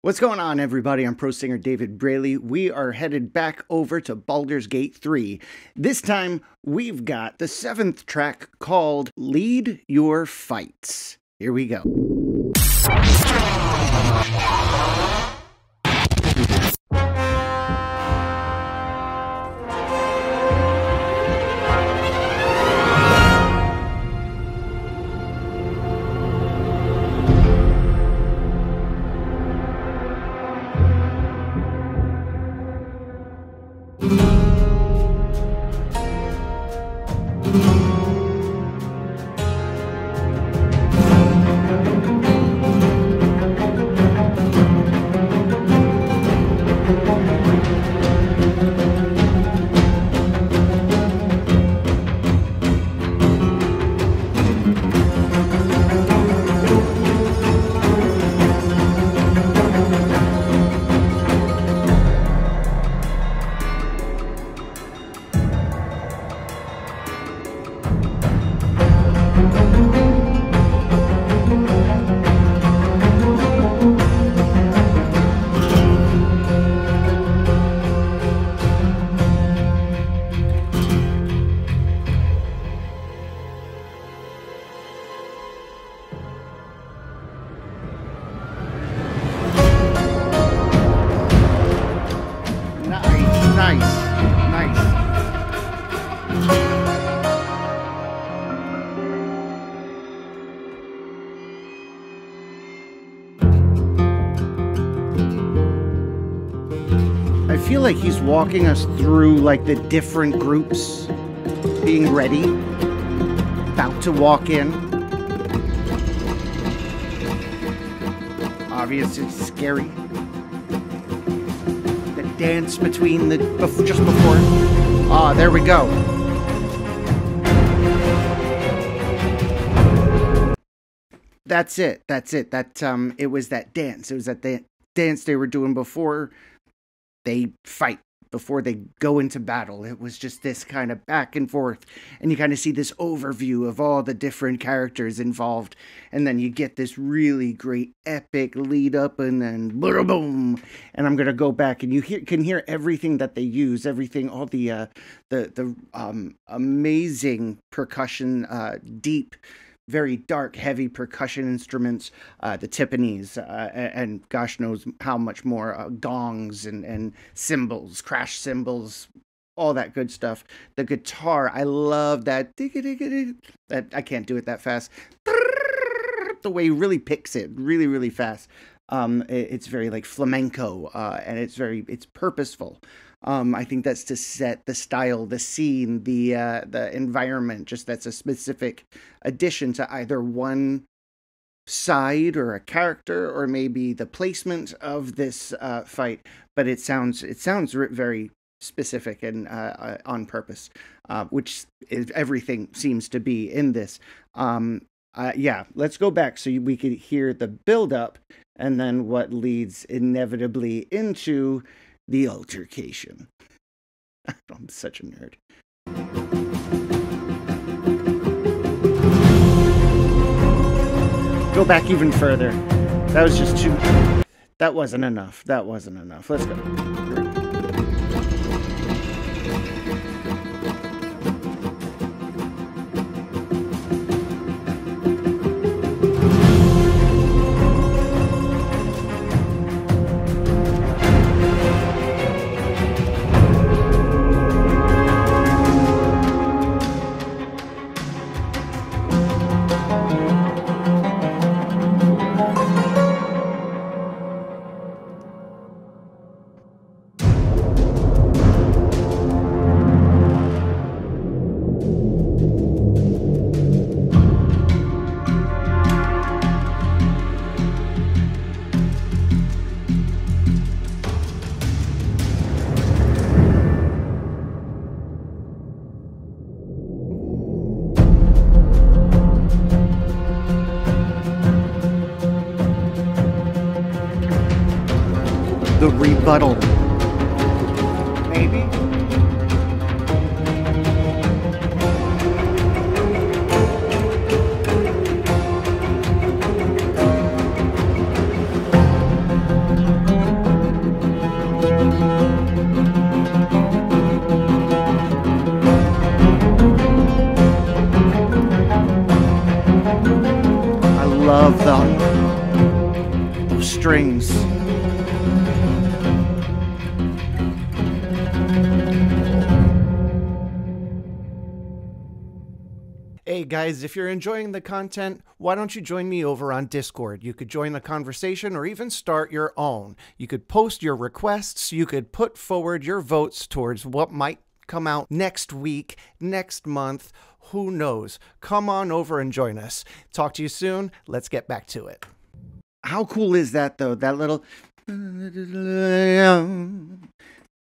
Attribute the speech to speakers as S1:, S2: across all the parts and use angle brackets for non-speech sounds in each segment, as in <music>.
S1: What's going on, everybody? I'm pro singer David Brailey. We are headed back over to Baldur's Gate 3. This time, we've got the seventh track called Lead Your Fights. Here we go. Feel like he's walking us through like the different groups being ready, about to walk in. Obviously, scary the dance between the just before. Ah, there we go. That's it. That's it. That um, it was that dance. It was that da- dance they were doing before they fight, before they go into battle. It was just this kind of back and forth, and you kind of see this overview of all the different characters involved, and then you get this really great epic lead up, and then boom, and I'm gonna go back, and you hear, can hear everything that they use, everything, all the uh, the the um, amazing percussion, uh, deep very dark, heavy percussion instruments, uh, the timpanis, uh, and gosh knows how much more uh, gongs and, and cymbals, crash cymbals, all that good stuff. The guitar, I love that. That I can't do it that fast. <laughs> The way he really picks it, really, really fast. Um, it- it's very like flamenco, uh, and it's very it's purposeful. Um, I think that's to set the style, the scene, the uh, the environment. Just that's a specific addition to either one side or a character, or maybe the placement of this uh, fight. But it sounds it sounds very specific and uh, uh, on purpose, uh, which is everything seems to be in this. Um, uh, yeah, let's go back so we could hear the build up and then what leads inevitably into the altercation. <laughs> I'm such a nerd. Go back even further. That was just too. That wasn't enough. That wasn't enough. Let's go. the rebuttal. Maybe. I love the, those strings.
S2: Hey guys, if you're enjoying the content, why don't you join me over on Discord? You could join the conversation or even start your own. You could post your requests, you could put forward your votes towards what might come out next week, next month, who knows? Come on over and join us. Talk to you soon. Let's get back to it.
S1: How cool is that though? That little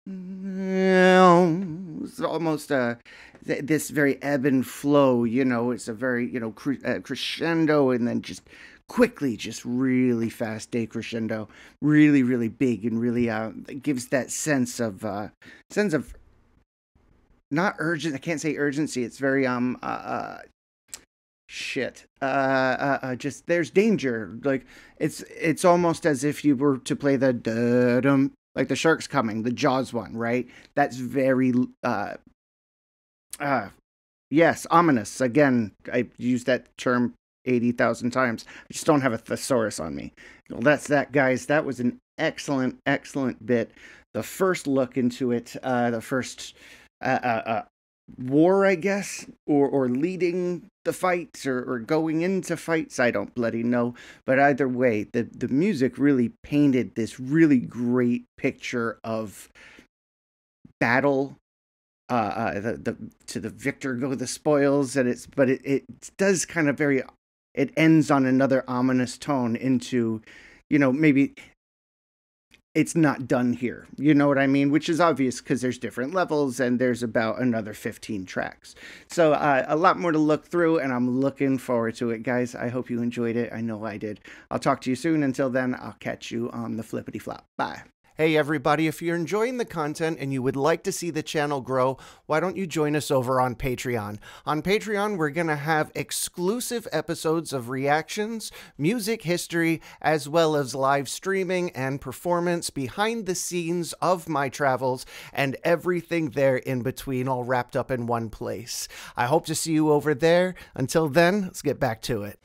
S1: it's almost a th- this very ebb and flow. You know, it's a very you know cre- uh, crescendo and then just quickly, just really fast decrescendo, really really big and really uh gives that sense of uh sense of not urgent. I can't say urgency. It's very um uh, uh shit uh, uh, uh, just there's danger like it's it's almost as if you were to play the dum like the shark's coming the jaws one right? That's very uh uh yes ominous. Again i used that term 80,000 times. I just don't have a thesaurus on me. Well that's that guys. That was an excellent excellent bit. The first look into it uh the first uh, uh, uh war i guess or or leading the fights or, or going into fights i don't bloody know. But either way the the music really painted this really great picture of battle uh, uh the, the to the victor go the spoils and it's but it, it does kind of very it ends on another ominous tone into you know maybe it's not done here. You know what I mean? Which is obvious because there's different levels and there's about another 15 tracks. So uh, a lot more to look through, and I'm looking forward to it, guys. I hope you enjoyed it. I know I did. I'll talk to you soon. Until then, I'll catch you on the flippity flop. Bye.
S2: Hey everybody, if you're enjoying the content and you would like to see the channel grow, why don't you join us over on Patreon? On Patreon, we're going to have exclusive episodes of reactions, music history, as well as live streaming and performance behind the scenes of my travels and everything there in between all wrapped up in one place. I hope to see you over there. Until then, let's get back to it.